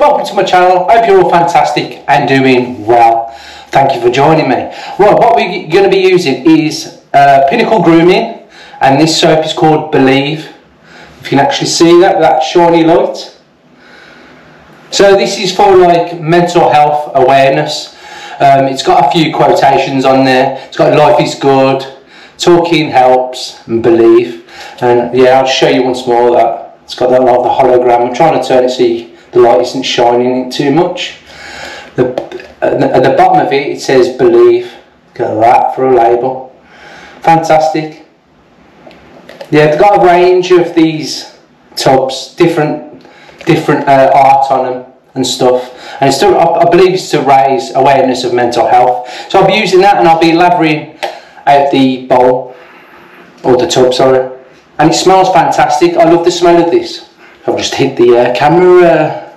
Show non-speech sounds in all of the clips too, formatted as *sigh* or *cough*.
welcome to my channel. I Hope you're all fantastic and doing well. Thank you for joining me. Right, what we're going to be using is uh, Pinnacle Grooming and this soap is called Believe. If you can actually see that, that shiny light. So this is for like mental health awareness. Um, it's got a few quotations on there. It's got life is good, talking helps, and believe. And yeah, I'll show you once more that. It's got that like the hologram. I'm trying to turn it so you, the light isn't shining too much. The, at the bottom of it, it says believe. Got that for a label. Fantastic. Yeah, they've got a range of these tubs, different different uh, art on them and stuff. And it's I, I believe it's to raise awareness of mental health. So I'll be using that and I'll be lathering out the bowl, or the tub, sorry. And it smells fantastic. I love the smell of this. I've just hit the uh, camera uh,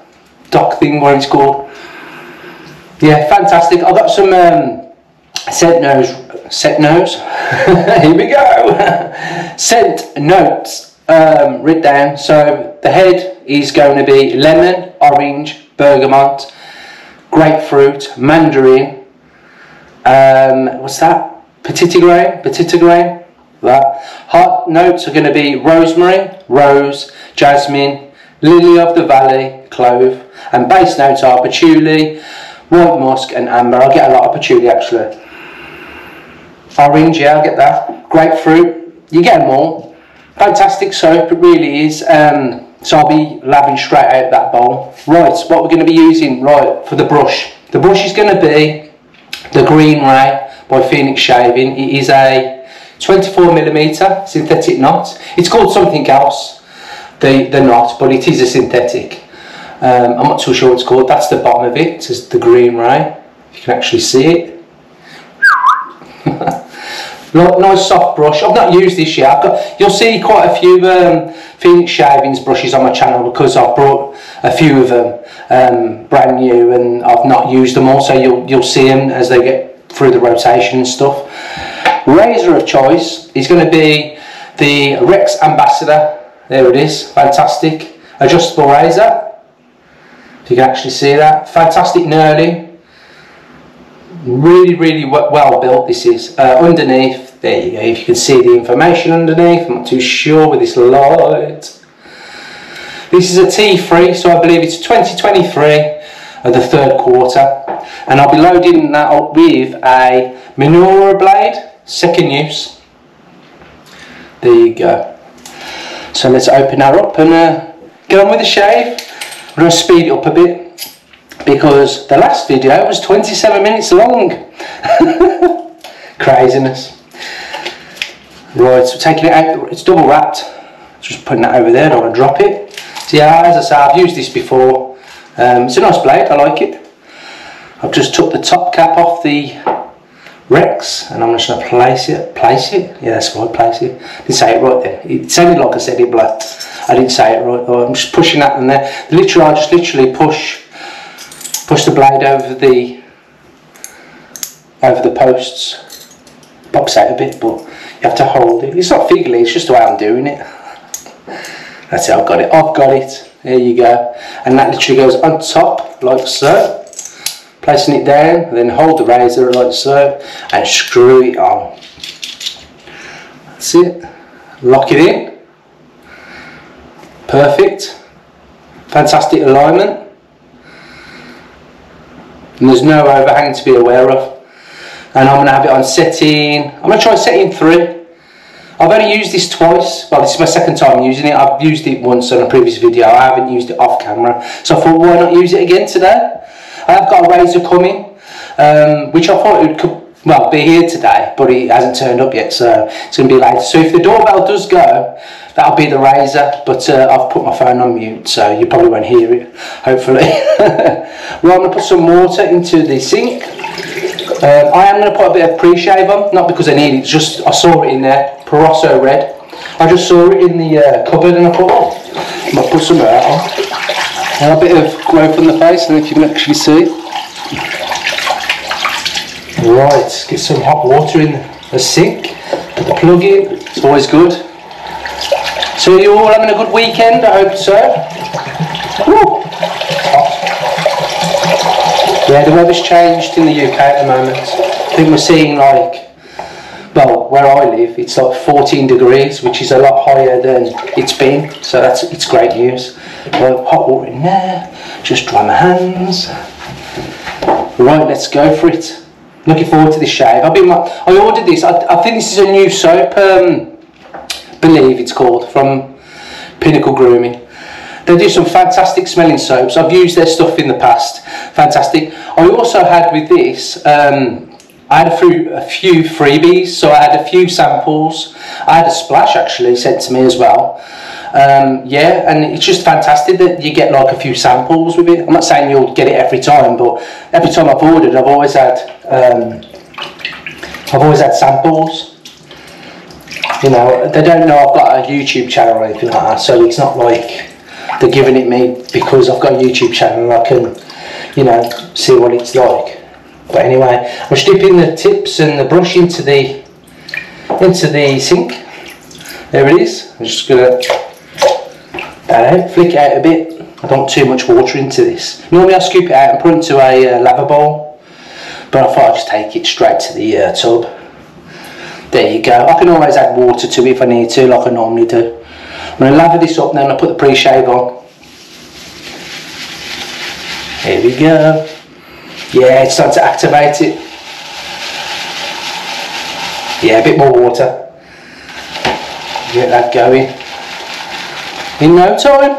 dock thing, what it's called. Yeah, fantastic. I've got some um, scent nose, scent nose. *laughs* Here we go. *laughs* scent notes um, written down. So the head is going to be lemon, orange, bergamot, grapefruit, mandarin. Um, what's that? Petitgrain, petitgrain. That. Heart notes are going to be rosemary, rose, jasmine, lily of the valley, clove, and base notes are patchouli, white musk, and amber. I'll get a lot of patchouli actually. Orange, yeah, I'll get that. Grapefruit, you get all. Fantastic soap, it really is. Um, so I'll be lathering straight out that bowl. Right, what we're going to be using, right, for the brush. The brush is going to be the Green Ray by Phoenix Shaving. It is a 24mm synthetic knot. It's called something else, the, the knot, but it is a synthetic. Um, I'm not too sure what it's called. That's the bottom of it. It says the Green Ray. You can actually see it. *laughs* nice soft brush. I've not used this yet. Got, you'll see quite a few um, Phoenix Shavings brushes on my channel because I've brought a few of them um, brand new and I've not used them all. So you'll, you'll see them as they get through the rotation and stuff. Razor of choice is going to be the Rex Ambassador. There it is. Fantastic. Adjustable razor. If you can actually see that. Fantastic knurling really really well built this is uh, underneath there you go if you can see the information underneath I'm not too sure with this light this is a T3 so I believe it's 2023 of the third quarter and I'll be loading that up with a Minora blade second use there you go so let's open that up and uh, get on with the shave I'm going to speed it up a bit because the last video was 27 minutes long. *laughs* Craziness. Right, so taking it out, it's double wrapped. Just putting that over there, don't want to drop it. So yeah, as I say, I've used this before. Um, it's a nice blade, I like it. I've just took the top cap off the Rex and I'm just to place it. Place it? Yeah, that's right, place it. Didn't say it right there. It sounded like I said it, but I didn't say it right. Oh, I'm just pushing that in there. Literally, I just literally push push the blade over the over the posts pops out a bit but you have to hold it it's not fiddly it's just the way I'm doing it that's it I've got it I've got it there you go and that literally goes on top like so placing it down then hold the razor like so and screw it on. That's it. Lock it in. Perfect. Fantastic alignment. And there's no overhang to be aware of. And I'm going to have it on setting I'm going to try setting 3 I've only used this twice well this is my second time using it. I've used it once on a previous video. I haven't used it off camera. So I thought why not use it again today I have got a razor coming um, which I thought it would well be here today but it hasn't turned up yet so it's going to be later. So if the doorbell does go that'll be the razor but uh, I've put my phone on mute so you probably won't hear it hopefully. Well I'm going to put some water into the sink. Uh, I am going to put a bit of pre-shave on not because I need it just I saw it in there Proraso red. I just saw it in the uh, cupboard and I thought oh, I'm going to put some of that on a bit of growth on the face and if you can actually see Right, get some hot water in the sink, put the plug in, it's always good. So you all having a good weekend, I hope so. Woo. Yeah, the weather's changed in the UK at the moment. I think we're seeing like, well, where I live, it's like 14 degrees, which is a lot higher than it's been. So that's it's great news. Well, hot water in there. Just dry my hands. Right, let's go for it. Looking forward to this shave. I've been, I ordered this. I, I think this is a new soap. Um, believe it's called from Pinnacle Grooming. They do some fantastic smelling soaps. I've used their stuff in the past. Fantastic. I also had with this, um, I had a few, a few freebies. So I had a few samples. I had a splash actually sent to me as well. Um, yeah, and it's just fantastic that you get like a few samples with it. I'm not saying you'll get it every time, but every time I've ordered, I've always had um, I've always had samples. You know, they don't know I've got a YouTube channel or anything like that, so it's not like they're giving it me because I've got a YouTube channel and I can, you know, see what it's like. But anyway, I'm dipping the tips and the brush into the into the sink. There it is. I'm just gonna uh, flick it out a bit. I don't too much water into this. Normally I scoop it out and put it into a uh, lather bowl, but I thought I'd just take it straight to the uh, tub. There you go. I can always add water to it if I need to, like I normally do. I'm going to lather this up now and I put the pre-shave on. Here we go. Yeah, it's time to activate it. Yeah, a bit more water. Get that going. In no time.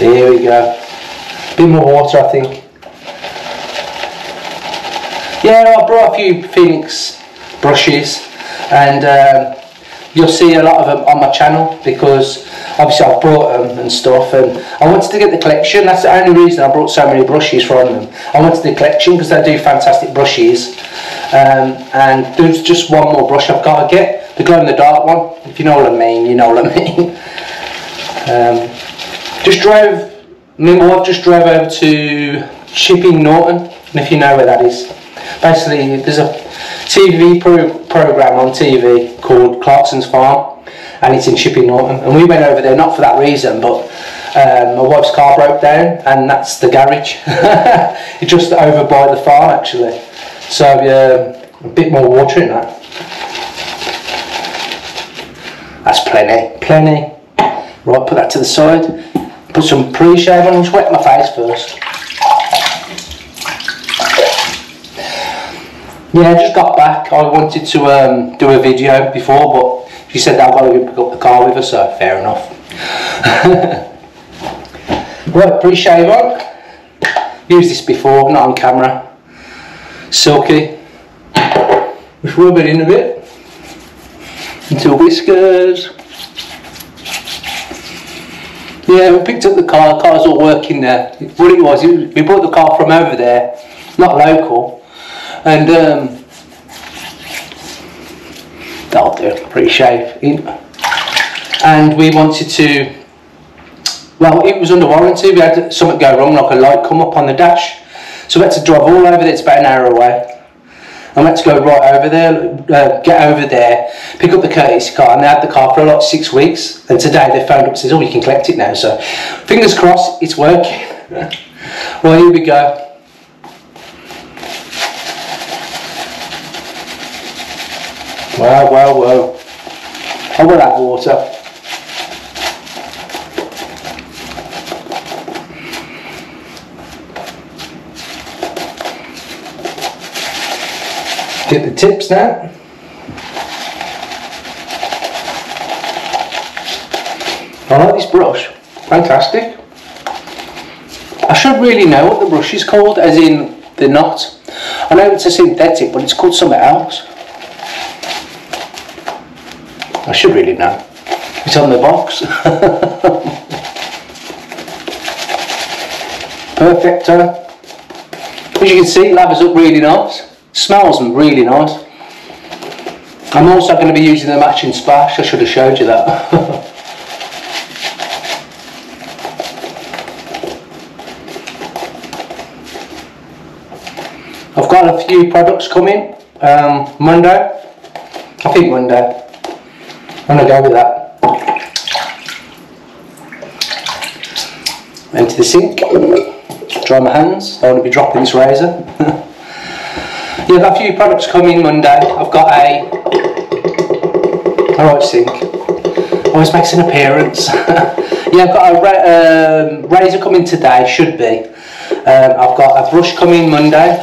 There we go. A bit more water, I think. Yeah, I brought a few Phoenix brushes and um, you'll see a lot of them on my channel because obviously I've brought them and stuff and I wanted to get the collection. That's the only reason I brought so many brushes from them. I wanted the collection because they do fantastic brushes. Um, and there's just one more brush I've got to get the glow in the dark one if you know what I mean you know what I *laughs* mean. Um, just drove me and my wife just drove over to Chipping Norton and if you know where that is. Basically there's a TV pro program on TV called Clarkson's Farm and it's in Chipping Norton. And we went over there not for that reason but um, my wife's car broke down and that's the garage. *laughs* It's just over by the farm actually. So um, a bit more water in that. That's plenty. Plenty. Right put that to the side. Put some pre-shave on just wet my face first Yeah, just got back. I wanted to um, do a video before, but she said that I've got to pick up the car with her, so fair enough. *laughs* right, pre-shave on. Used this before, not on camera. Silky. Just rub it in a bit. Into whiskers. Yeah, we picked up the car, the car's all working there. What it was, we bought the car from over there, not local and um, that'll do, pre-shave. And we wanted to, well, it was under warranty, we had something go wrong, like a light come up on the dash, so we had to drive all over it's about an hour away. I had to go right over there, uh, get over there, pick up the courtesy car, and they had the car for a like six weeks. And today they phoned up and said, "Oh, you can collect it now." So, fingers crossed, it's working. *laughs* well, here we go. Wow, wow, wow. How about that water? Get the tips now. I like this brush. Fantastic. I should really know what the brush is called, as in the knot. I know it's a synthetic, but it's called something else. I should really know. It's on the box. *laughs* Perfect. Uh, as you can see, lathers up really nice. Smells really nice. I'm also going to be using the matching splash. I should have showed you that. *laughs* I've got a few products coming um, Monday. I think Monday. I'm to go with that. Into the sink. Dry my hands. I want to be dropping this razor. *laughs* yeah, I've got a few products coming Monday. I've got a alright sink. Always makes an appearance. *laughs* yeah, I've got a ra um, razor coming today. Should be. Um, I've got a brush coming Monday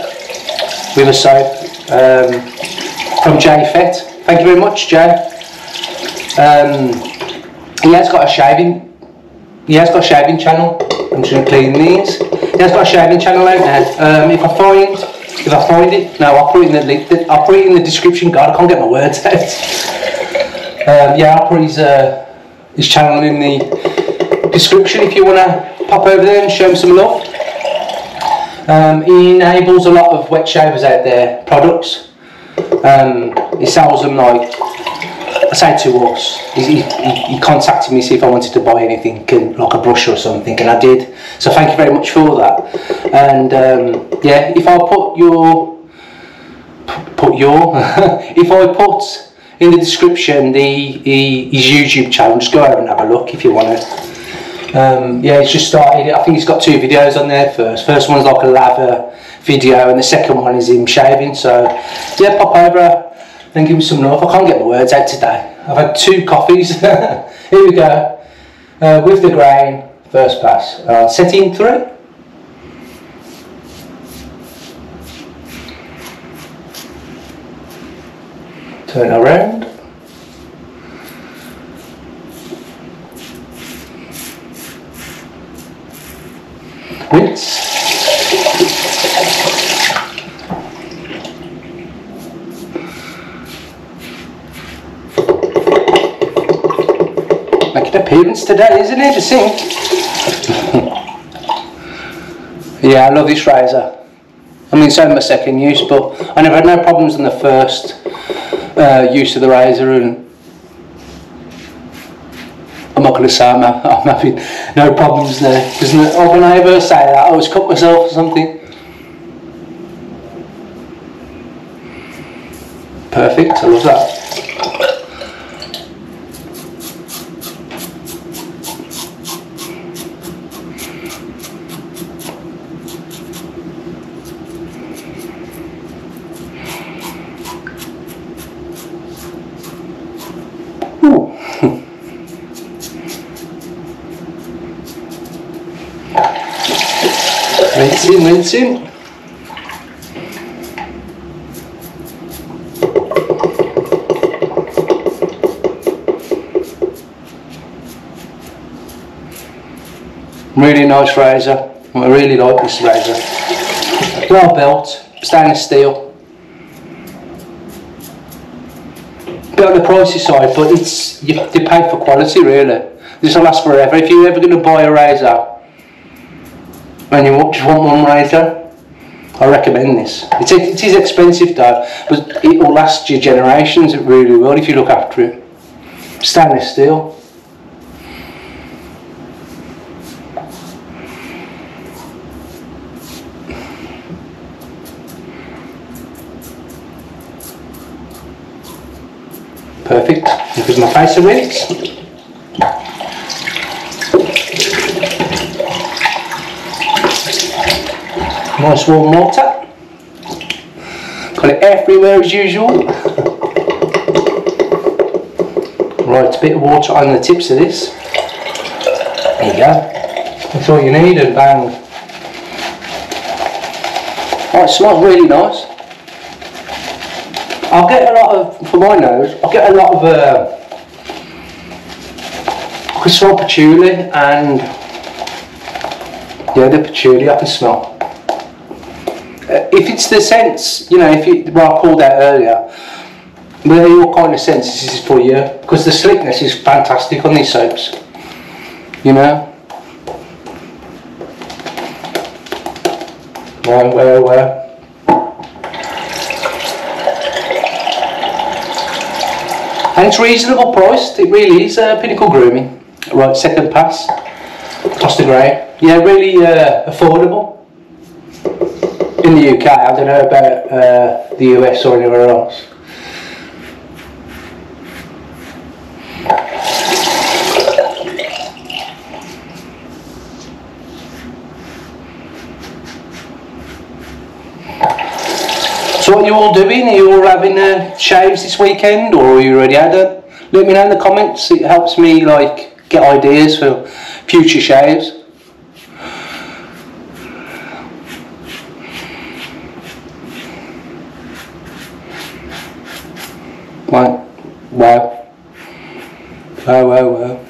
with a soap um, from Jay Fett. Thank you very much, Jay. Um, he has got a shaving. He has got a shaving channel. I'm just going to clean these. He has got a shaving channel out there. Um, if I find, if I find it, no, I'll put it in the link. I'll put it in the description. God, I can't get my words out. um, yeah, I'll put his uh, his channel in the description if you want to pop over there and show him some love. Um, he enables a lot of wet shavers out there products. Um, he sells them like I say to us, he, he, he, contacted me to see if I wanted to buy anything, like a brush or something, and I did. So thank you very much for that. And um, yeah, if I put your, put your, *laughs* if I put in the description the, the, his YouTube channel, just go over and have a look if you want to. Um, yeah, he's just started. I think he's got two videos on there first. First one's like a lather video, and the second one is him shaving. So yeah, pop over then give me some love. I can't get the words out today. I've had two coffees. *laughs* Here we go. Uh, with the grain, first pass. Uh, setting three. Turn around. Wince. Appearance today, isn't it? Just sink. *laughs* yeah, I love this razor. I mean, it's only my second use, but I never had no problems in the first uh, use of the razor, and I'm not going to say I'm, I'm having no problems there. Because oh, when I ever say that, I always cut myself or something. Perfect, I love that. Rinsing, rinsing. Really nice razor. I really like this razor. Well built, stainless steel. Bit on the pricey side, but it's you, you pay for quality really. This will last forever. If you're ever going to buy a razor, and you just want one razor, I recommend this. It's, it is expensive though, but it will last you generations, it really will if you look after it. Stainless steel. Perfect. Because my face it. Nice warm water. Got it everywhere as usual. Right, a bit of water on the tips of this. There you go. That's all you need and bang. Oh, it smells really nice. I'll get a lot of, for my nose, I'll get a lot of uh, Cristal patchouli and yeah, the patchouli I can smell. If it's the sense, you know, if you, well, I called out earlier, where your kind of sense this is for you, because the slickness is fantastic on these soaps, you know. Right, where, where? And it's reasonable priced, it really is uh, Pinnacle Grooming. Right, second pass, Costa Grey. Yeah, really uh, affordable in the UK. I don't know about uh, the US or anywhere else. So what are you all doing? Are you all having uh, shaves this weekend or are you already had them? Let me know in the comments, it helps me like get ideas for future shaves. Right. Wow. Wow, wow, wow.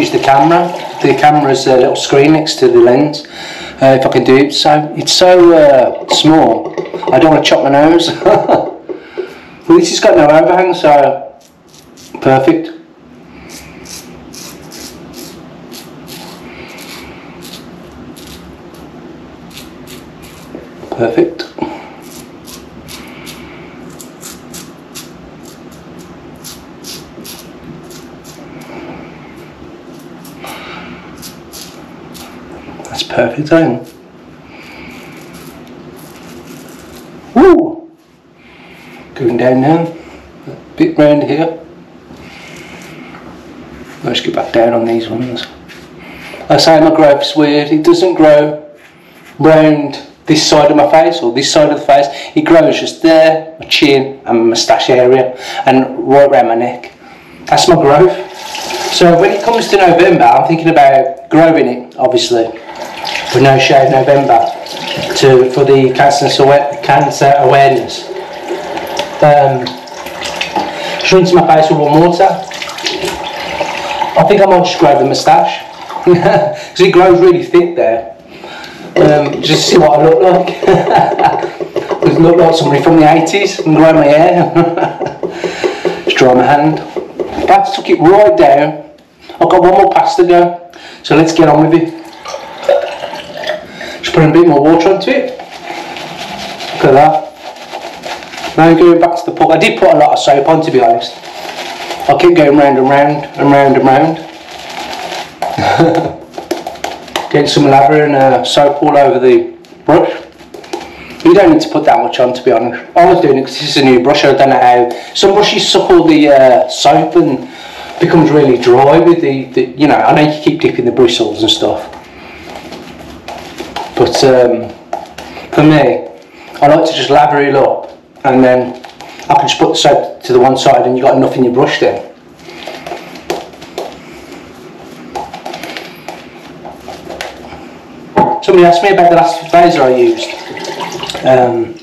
Use the camera. The camera's a little screen next to the lens. Uh, if I can do it, so it's so uh, small. I don't want to chop my nose. *laughs* well, this has got no overhang, so perfect. Perfect. Time. Woo! Going down now, a bit round here. Let's get back down on these ones. I say my growth's weird, it doesn't grow round this side of my face or this side of the face, it grows just there, my chin and my moustache area and right around my neck. That's my growth. So when it comes to November, I'm thinking about growing it, obviously for No Shave November to for the cancer, cancer awareness. Um, rinse my face with warm water. I think I might just grow the moustache *laughs* because it grows really thick there. Um, just see what I look like. *laughs* I look like somebody from the 80s and grow my hair. *laughs* just dry my hand. That took it right down. I've got one more pass to go, so let's get on with it. Just put a bit more water onto it. Look at that. Now going back to the pot. I did put a lot of soap on to be honest. I'll keep going round and round and round and round. *laughs* Getting some lather and uh, soap all over the brush. You don't need to put that much on to be honest. I was doing it because this is a new brush. I don't know how. Some brushes suck all the uh, soap and becomes really dry with the, the, you know, I know you keep dipping the bristles and stuff. But um, for me, I like to just lather it up and then I can just put the soap to the one side and you've got enough in your brush then. Somebody asked me about the last razor I used. Um,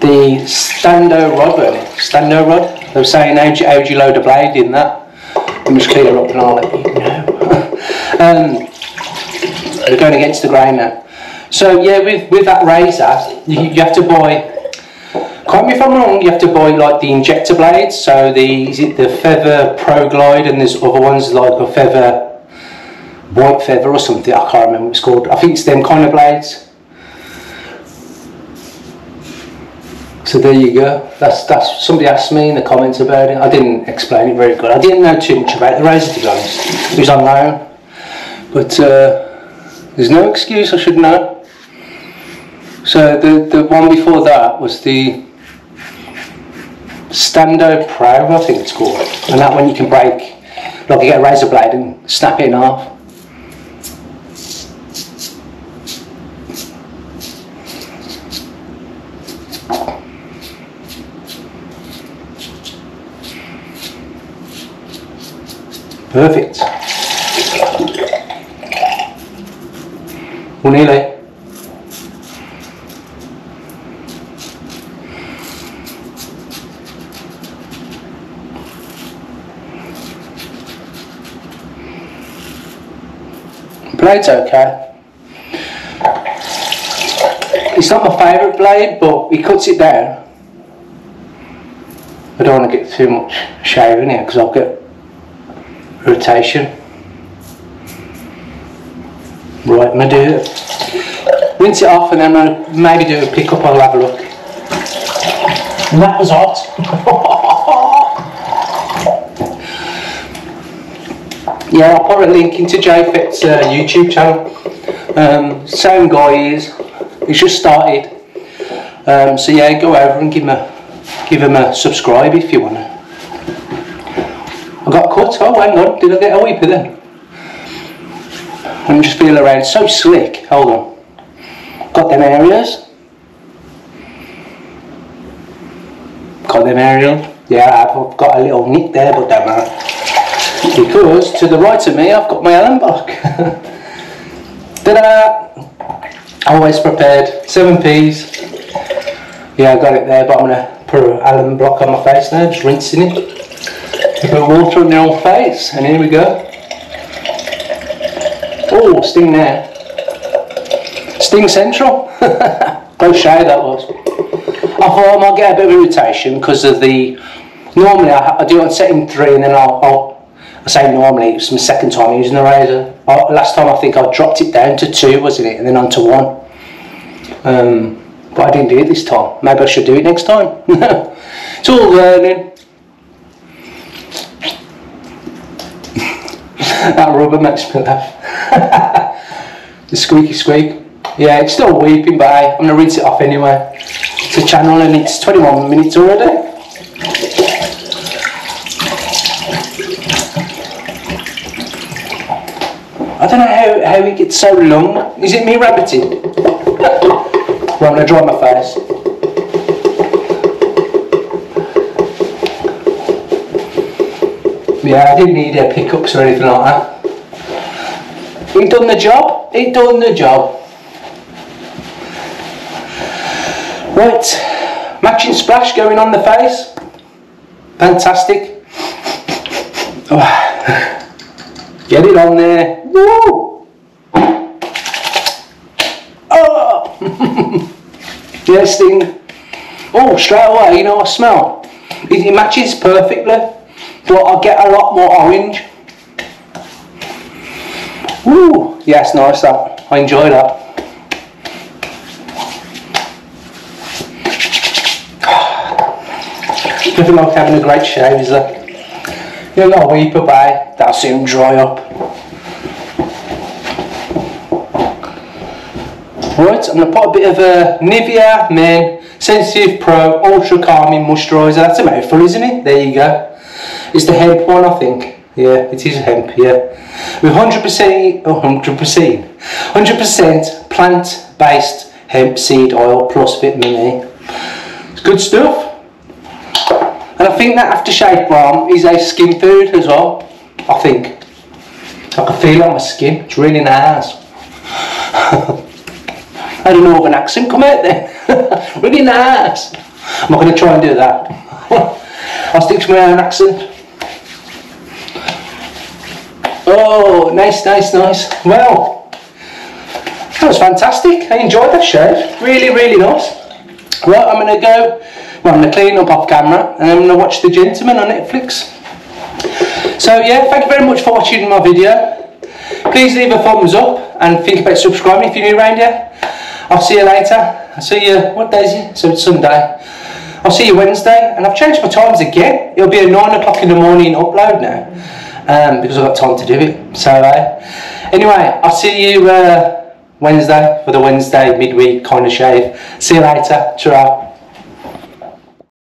the Stando rod, Stando rod. They were saying, how do, you, load a blade in that? Let me just clear up and I'll let you know. *laughs* um, going against the grain now. So yeah, with, with that razor, you, you have to buy, correct me if I'm wrong, you have to buy like the injector blades, so the, is it the Feather Pro Glide and there's other ones like a Feather, White Feather or something, I can't remember what it's called. I think it's them kind of blades. So there you go. That's that's somebody asked me in the comments about it. I didn't explain it very good. I didn't know too much about the razor to be honest. It was unknown. But uh, there's no excuse I should know. So the, the one before that was the Stando Pro, I think it's called. And that one you can break, like you get a razor blade and snap it in half. Perfect. Unile. Blade's okay. It's not my favourite blade, but he cuts it down. I don't want to get too much shaving here because I'll get rotation. Right, I'm going to do it. rinse it off and then I'm to maybe do a pick up, I'll have a look. And that was hot. *laughs* yeah, I'll put a link into J Fett's uh, YouTube channel. Um, same guy is. He's just started. Um, so yeah, go over and give him a give him a subscribe if you want to. I got cut. Oh, hang on. Did I get a weeper then? Me just feel around. So slick. Hold on. Got them areas. Got them areas. Yeah, I've got a little nick there, but don't matter. Because to the right of me, I've got my alum block. *laughs* Ta-da! Always prepared. Seven P's. Yeah, I got it there, but I'm gonna put an alum block on my face now, just rinsing it. A bit of water on the old face, and here we go. Oh, sting there. Sting Central. *laughs* Close shave that was. I thought I might get a bit of irritation because of the. Normally I, I do it on setting three and then I'll, I'll I say normally it's my second time using the razor. I, last time I think I dropped it down to two, wasn't it, and then on to one. Um, but I didn't do it this time. Maybe I should do it next time. *laughs* it's all learning. That rubber makes me laugh. the squeaky squeak. Yeah, it's still weeping, I, I'm to rinse it off anyway. It's a channel and it's 21 minutes already. I don't know how, how it gets so long. Is it me rabbiting? *laughs* well, I'm to dry my face. Yeah, I didn't need uh, pickups or anything like that. It done the job. It done the job. Right, matching splash going on the face. Fantastic. *sighs* Get it on there. Woo! Oh! *laughs* yes, thing. Oh, straight away, you know, I smell. It matches perfectly, but I get a lot more orange. Ooh, Yes, nice that. I enjoy that. *sighs* Nothing like having a great shave, is there? You know, a weep away, that'll soon dry up. Right, I'm going to put a bit of a Nivea Men Sensitive Pro Ultra Calming Moisturiser. That's a mouthful, isn't it? There you go. It's the hemp one, I think. Yeah, it is hemp, yeah. With 100%, oh, 100%, 100% plant-based hemp seed oil plus vitamin E. It's good stuff. And I think that aftershave balm is a skin food as well. I think. I can feel it on my skin. It's really nice. *laughs* I had a northern accent come out there. *laughs* really nice. I'm not going to try and do that. *laughs* I'll stick to my own accent. Oh, nice, nice, nice. Well, that was fantastic. I enjoyed that shave. Really, really nice. Right, I'm going to go well, I'm going to clean up off camera and I'm going to watch The Gentlemen on Netflix. So yeah, thank you very much for watching my video. Please leave a thumbs up and think about subscribing if you're new around here. I'll see you later. I'll see you, what day is it? So it's Sunday. I'll see you Wednesday and I've changed my times again. It'll be a 9 o'clock in the morning upload now um, because I've got time to do it. So uh, anyway, I'll see you uh, Wednesday for the Wednesday midweek kind of shave. See you later. ta